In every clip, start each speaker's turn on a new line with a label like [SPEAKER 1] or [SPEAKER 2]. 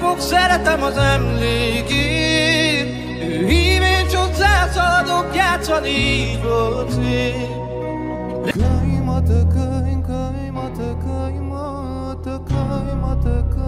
[SPEAKER 1] napok szeretem az emlékét. Ő hívén hozzászadok játszani így volt szép Kaima, te kaima, te kaima, te kaima, te kaima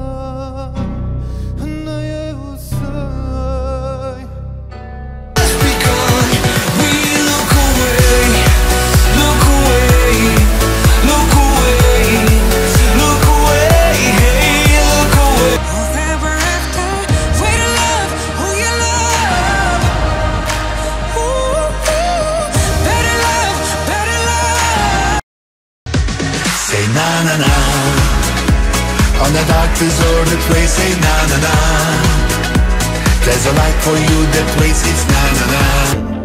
[SPEAKER 2] na na na. On the dark deserted place say na na na. There's a light for you that place is na na na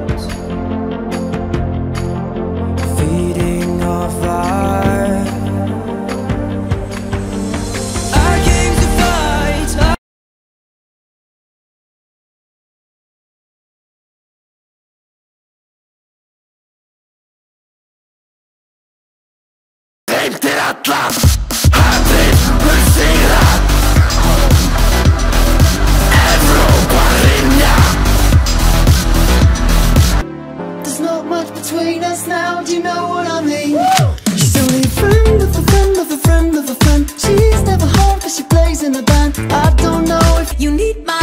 [SPEAKER 2] siktir atla Hadi hırsıyla
[SPEAKER 3] There's not much between us now, do you know what I mean? Woo! She's only a friend of a friend of a friend of a friend She's never home she plays in a band I don't know
[SPEAKER 4] if you need my